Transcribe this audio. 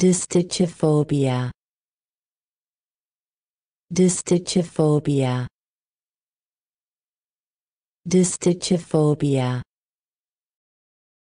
Distichophobia. Distichophobia. Distichophobia.